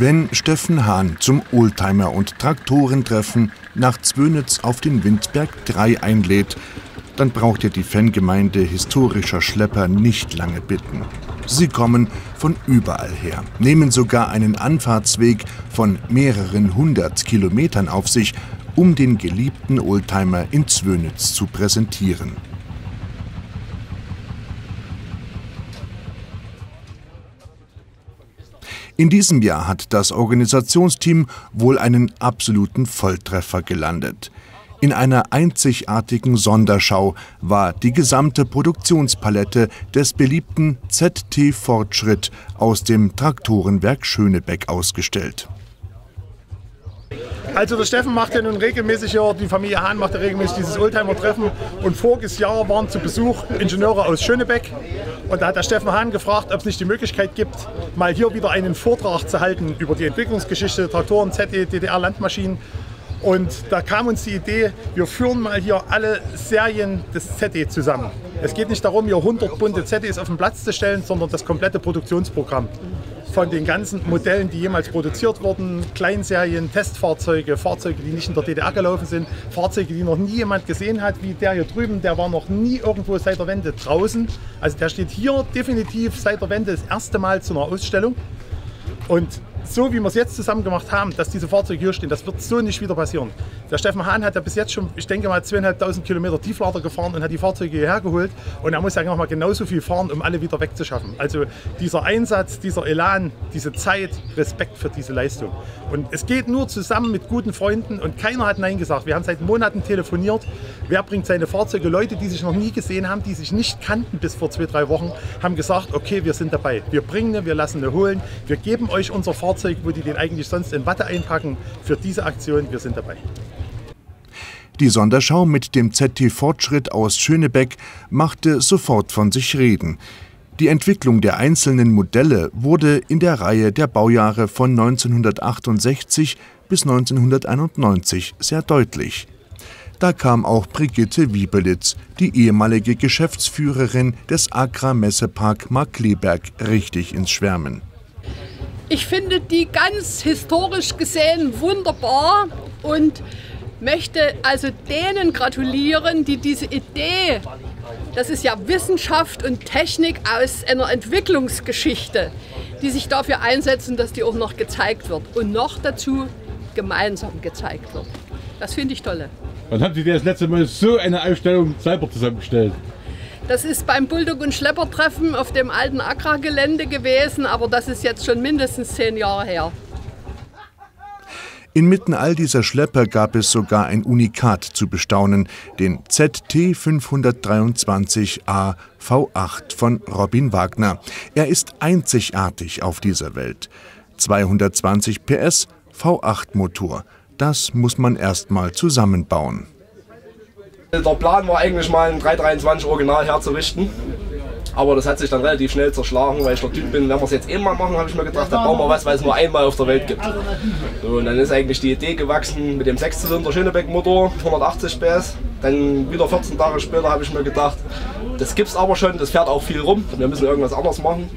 Wenn Steffen Hahn zum Oldtimer- und Traktorentreffen nach Zwönitz auf den Windberg 3 einlädt, dann braucht er die Fangemeinde historischer Schlepper nicht lange bitten. Sie kommen von überall her, nehmen sogar einen Anfahrtsweg von mehreren hundert Kilometern auf sich, um den geliebten Oldtimer in Zwönitz zu präsentieren. In diesem Jahr hat das Organisationsteam wohl einen absoluten Volltreffer gelandet. In einer einzigartigen Sonderschau war die gesamte Produktionspalette des beliebten ZT Fortschritt aus dem Traktorenwerk Schönebeck ausgestellt. Also der Steffen macht ja nun regelmäßig, ja, die Familie Hahn macht ja regelmäßig dieses Oldtimer-Treffen. Und voriges Jahr waren zu Besuch Ingenieure aus Schönebeck. Und da hat der Steffen Hahn gefragt, ob es nicht die Möglichkeit gibt, mal hier wieder einen Vortrag zu halten über die Entwicklungsgeschichte der Traktoren, ZD, DDR, Landmaschinen. Und da kam uns die Idee, wir führen mal hier alle Serien des ZD zusammen. Es geht nicht darum, hier 100 bunte ZDs auf den Platz zu stellen, sondern das komplette Produktionsprogramm von den ganzen Modellen, die jemals produziert wurden, Kleinserien, Testfahrzeuge, Fahrzeuge, die nicht in der DDR gelaufen sind, Fahrzeuge, die noch nie jemand gesehen hat, wie der hier drüben, der war noch nie irgendwo seit der Wende draußen. Also der steht hier definitiv seit der Wende das erste Mal zu einer Ausstellung. Und so wie wir es jetzt zusammen gemacht haben, dass diese Fahrzeuge hier stehen, das wird so nicht wieder passieren. Der Steffen Hahn hat ja bis jetzt schon, ich denke mal, zweieinhalbtausend Kilometer Tieflader gefahren und hat die Fahrzeuge hierher geholt. Und er muss ja noch mal genauso viel fahren, um alle wieder wegzuschaffen. Also dieser Einsatz, dieser Elan, diese Zeit, Respekt für diese Leistung. Und es geht nur zusammen mit guten Freunden und keiner hat Nein gesagt. Wir haben seit Monaten telefoniert. Wer bringt seine Fahrzeuge? Leute, die sich noch nie gesehen haben, die sich nicht kannten bis vor zwei, drei Wochen, haben gesagt, okay, wir sind dabei. Wir bringen wir lassen eine holen. Wir geben euch unser Fahrzeug, wo die den eigentlich sonst in Watte einpacken. Für diese Aktion, wir sind dabei. Die Sonderschau mit dem ZT Fortschritt aus Schönebeck machte sofort von sich reden. Die Entwicklung der einzelnen Modelle wurde in der Reihe der Baujahre von 1968 bis 1991 sehr deutlich. Da kam auch Brigitte Wiebelitz, die ehemalige Geschäftsführerin des Agra Messepark Markleberg, richtig ins Schwärmen. Ich finde die ganz historisch gesehen wunderbar und möchte also denen gratulieren, die diese Idee, das ist ja Wissenschaft und Technik aus einer Entwicklungsgeschichte, die sich dafür einsetzen, dass die auch noch gezeigt wird und noch dazu gemeinsam gezeigt wird. Das finde ich toll. Wann haben Sie das letzte Mal so eine Ausstellung selber zusammengestellt? Das ist beim Bulldog- und Schleppertreffen auf dem alten Agra-Gelände gewesen, aber das ist jetzt schon mindestens zehn Jahre her. Inmitten all dieser Schlepper gab es sogar ein Unikat zu bestaunen, den ZT 523A V8 von Robin Wagner. Er ist einzigartig auf dieser Welt. 220 PS V8-Motor. Das muss man erst mal zusammenbauen. Der Plan war eigentlich mal ein 323 Original herzurichten. Aber das hat sich dann relativ schnell zerschlagen, weil ich der Typ bin, wenn wir es jetzt einmal machen, habe ich mir gedacht, dann bauen wir was, weil es nur einmal auf der Welt gibt. So, und dann ist eigentlich die Idee gewachsen mit dem 6-Zylinder Schönebeck-Motor, 180 PS. Dann wieder 14 Tage später habe ich mir gedacht, das gibt es aber schon, das fährt auch viel rum, wir müssen irgendwas anderes machen.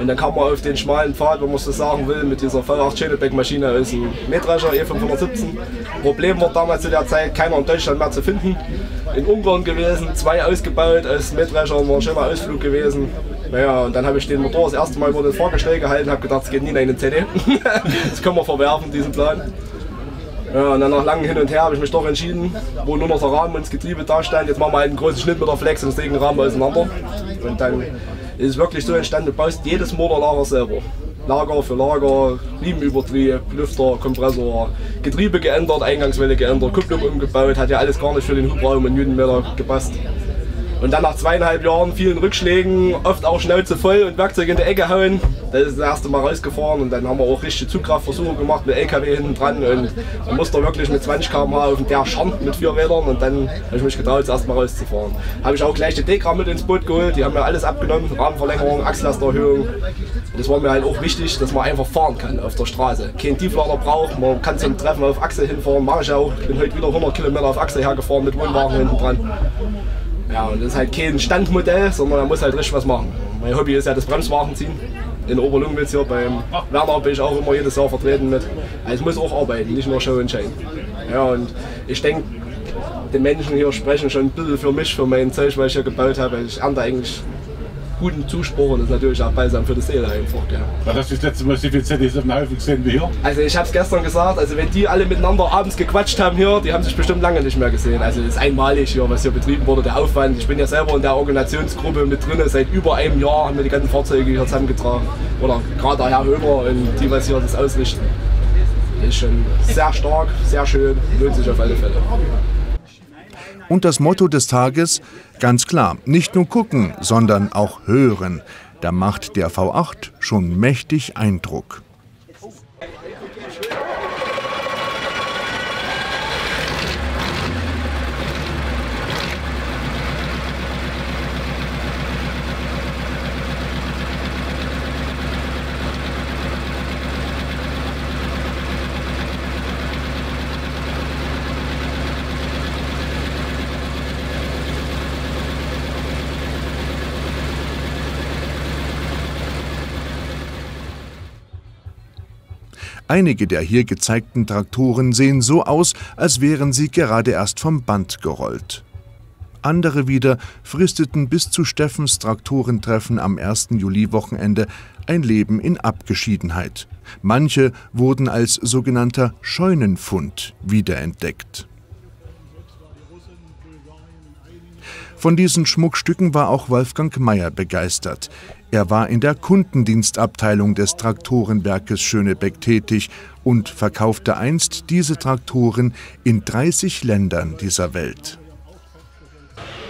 Und dann kam man auf den schmalen Pfad, wenn man so sagen will, mit dieser V8 Schädelbeck-Maschine aus dem Mähdrescher E517. Problem war damals zu der Zeit, keiner in Deutschland mehr zu finden. In Ungarn gewesen, zwei ausgebaut als Mähdrescher, war ein schöner Ausflug gewesen. Naja, und dann habe ich den Motor das erste Mal über den Fahrgestell gehalten, habe gedacht, es geht nie in eine CD. das können wir verwerfen, diesen Plan. Ja, und dann nach langem Hin und Her habe ich mich doch entschieden, wo nur noch der Rahmen und das Getriebe da stand. Jetzt machen wir halt einen großen Schnitt mit der Flex und legen den Rahmen auseinander. Und dann ist es wirklich so entstanden, du baust jedes Motorlager selber. Lager für Lager, Riemenübertrieb, Lüfter, Kompressor, Getriebe geändert, Eingangswelle geändert, Kupplung umgebaut, hat ja alles gar nicht für den Hubraum und Newtonmeter gepasst. Und dann nach zweieinhalb Jahren vielen Rückschlägen, oft auch Schnauze voll und Werkzeug in die Ecke hauen. Das ist das erste Mal rausgefahren und dann haben wir auch richtige Zugkraftversuche gemacht mit LKW hinten dran und man musste wirklich mit 20 km/h auf der Scharn mit vier Rädern und dann habe ich mich getraut, das erste Mal rauszufahren. Habe ich auch gleich die Dekra mit ins Boot geholt, die haben mir alles abgenommen, Rahmenverlängerung, Achslasterhöhung. Und das war mir halt auch wichtig, dass man einfach fahren kann auf der Straße. Kein Tieflader braucht, man kann zum Treffen auf Achse hinfahren, mache ich auch. Ich bin heute wieder 100 Kilometer auf Achse hergefahren mit Wohnwagen hinten dran. Ja, und das ist halt kein Standmodell, sondern man muss halt richtig was machen. Mein Hobby ist ja das Bremswagen ziehen. in Oberlungwitz hier beim Werner bin ich auch immer jedes Jahr vertreten mit. Also ich muss auch arbeiten, nicht nur Show und Shine. Ja, und ich denke, die Menschen hier sprechen schon ein bisschen für mich, für mein Zeug, was ich hier gebaut habe. Ich ernte eigentlich guten Zuspruch und das ist natürlich auch balsam für die Seele einfach. Ja. War das das letzte Mal so viel ZDs auf dem Haufen gesehen wie hier? Also ich habe es gestern gesagt, also wenn die alle miteinander abends gequatscht haben hier, die haben sich bestimmt lange nicht mehr gesehen. Also das ist einmalig hier, was hier betrieben wurde, der Aufwand. Ich bin ja selber in der Organisationsgruppe mit drin, seit über einem Jahr haben wir die ganzen Fahrzeuge hier zusammengetragen. Oder gerade der Herr Hömer und die, was hier das ausrichten. Ist schon sehr stark, sehr schön, lohnt sich auf alle Fälle. Und das Motto des Tages, ganz klar, nicht nur gucken, sondern auch hören. Da macht der V8 schon mächtig Eindruck. Einige der hier gezeigten Traktoren sehen so aus, als wären sie gerade erst vom Band gerollt. Andere wieder fristeten bis zu Steffens Traktorentreffen am 1. Juli-Wochenende ein Leben in Abgeschiedenheit. Manche wurden als sogenannter Scheunenfund wiederentdeckt. Von diesen Schmuckstücken war auch Wolfgang Meyer begeistert. Er war in der Kundendienstabteilung des Traktorenwerkes Schönebeck tätig und verkaufte einst diese Traktoren in 30 Ländern dieser Welt.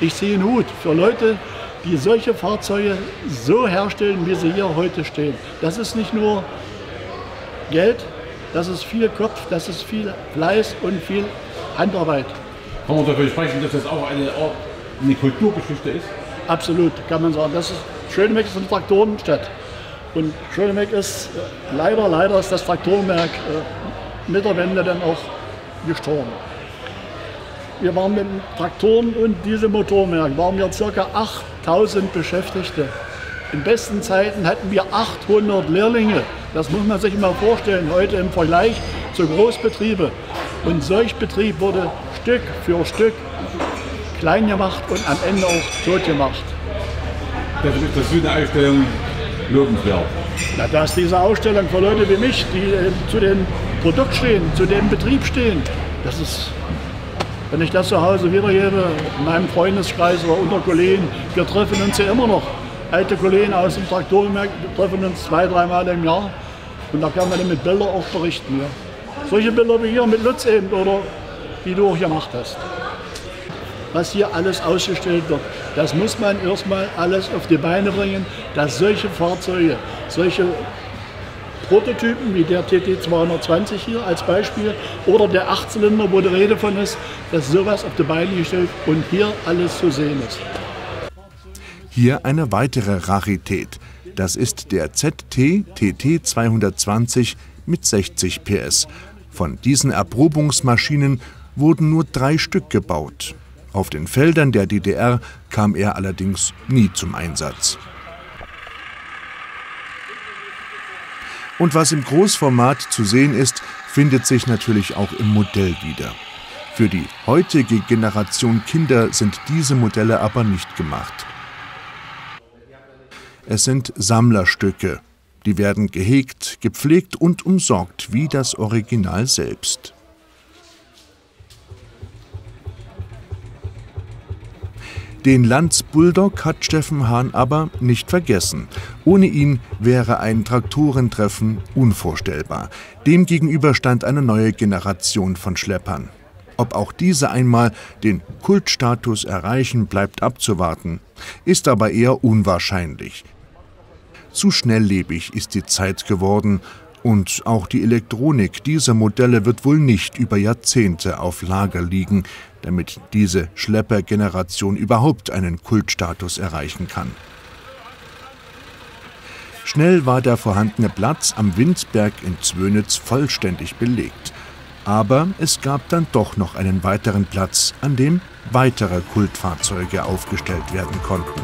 Ich sehe einen Hut für Leute, die solche Fahrzeuge so herstellen, wie sie hier heute stehen. Das ist nicht nur Geld, das ist viel Kopf, das ist viel Fleiß und viel Handarbeit. Kann man dafür sprechen, dass das auch eine, eine Kulturgeschichte ist? Absolut, kann man sagen. Das ist Schönebeck ist eine Traktorenstadt. Und Schönebeck ist äh, leider, leider ist das Traktorenwerk äh, mit der Wende dann auch gestorben. Wir waren mit Traktoren und diesem Motorwerk waren wir ca. 8000 Beschäftigte. In besten Zeiten hatten wir 800 Lehrlinge. Das muss man sich mal vorstellen, heute im Vergleich zu Großbetrieben. Und solch Betrieb wurde Stück für Stück klein gemacht und am Ende auch tot gemacht. Das ist das eine Ausstellung lobenswert. Na, dass diese Ausstellung für Leute wie mich, die äh, zu dem Produkt stehen, zu dem Betrieb stehen, das ist, wenn ich das zu Hause wiedergebe, in meinem Freundeskreis oder unter Kollegen, wir treffen uns ja immer noch. Alte Kollegen aus dem Traktorenwerk, wir treffen uns zwei, dreimal im Jahr und da kann man dann mit Bildern auch berichten. Ja. Solche Bilder wie hier mit Lutz eben oder die du auch gemacht hast was hier alles ausgestellt wird. Das muss man erstmal alles auf die Beine bringen, dass solche Fahrzeuge, solche Prototypen wie der TT 220 hier als Beispiel oder der Achtzylinder, wo die Rede von ist, dass sowas auf die Beine gestellt und hier alles zu sehen ist. Hier eine weitere Rarität. Das ist der ZT TT 220 mit 60 PS. Von diesen Erprobungsmaschinen wurden nur drei Stück gebaut. Auf den Feldern der DDR kam er allerdings nie zum Einsatz. Und was im Großformat zu sehen ist, findet sich natürlich auch im Modell wieder. Für die heutige Generation Kinder sind diese Modelle aber nicht gemacht. Es sind Sammlerstücke. Die werden gehegt, gepflegt und umsorgt wie das Original selbst. Den Lanz Bulldog hat Steffen Hahn aber nicht vergessen. Ohne ihn wäre ein Traktorentreffen unvorstellbar. Demgegenüber stand eine neue Generation von Schleppern. Ob auch diese einmal den Kultstatus erreichen, bleibt abzuwarten, ist aber eher unwahrscheinlich. Zu schnelllebig ist die Zeit geworden und auch die Elektronik dieser Modelle wird wohl nicht über Jahrzehnte auf Lager liegen, damit diese Schleppergeneration überhaupt einen Kultstatus erreichen kann. Schnell war der vorhandene Platz am Windsberg in Zwönitz vollständig belegt. Aber es gab dann doch noch einen weiteren Platz, an dem weitere Kultfahrzeuge aufgestellt werden konnten.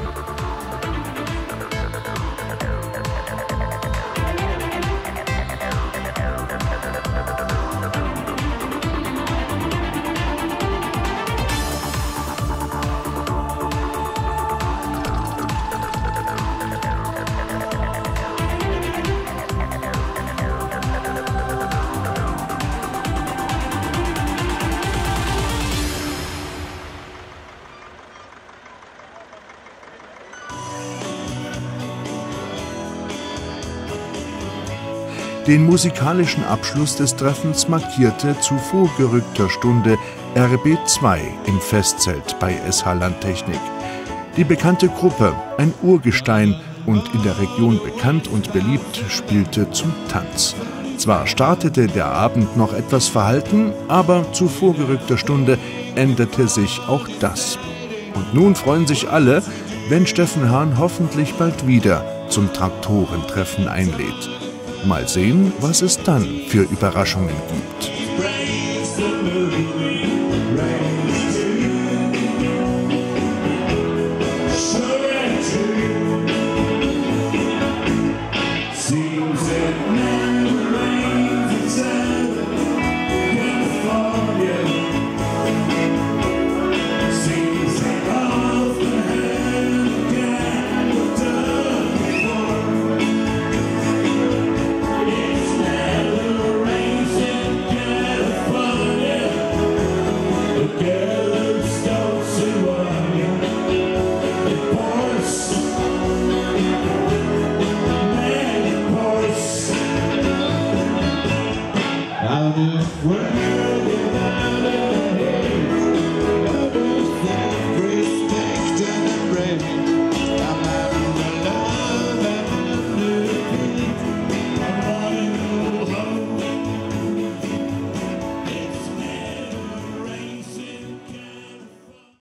Den musikalischen Abschluss des Treffens markierte zu vorgerückter Stunde RB2 im Festzelt bei SH Landtechnik. Die bekannte Gruppe, ein Urgestein und in der Region bekannt und beliebt, spielte zum Tanz. Zwar startete der Abend noch etwas verhalten, aber zu vorgerückter Stunde änderte sich auch das. Und nun freuen sich alle, wenn Steffen Hahn hoffentlich bald wieder zum Traktorentreffen einlädt. Mal sehen, was es dann für Überraschungen gibt.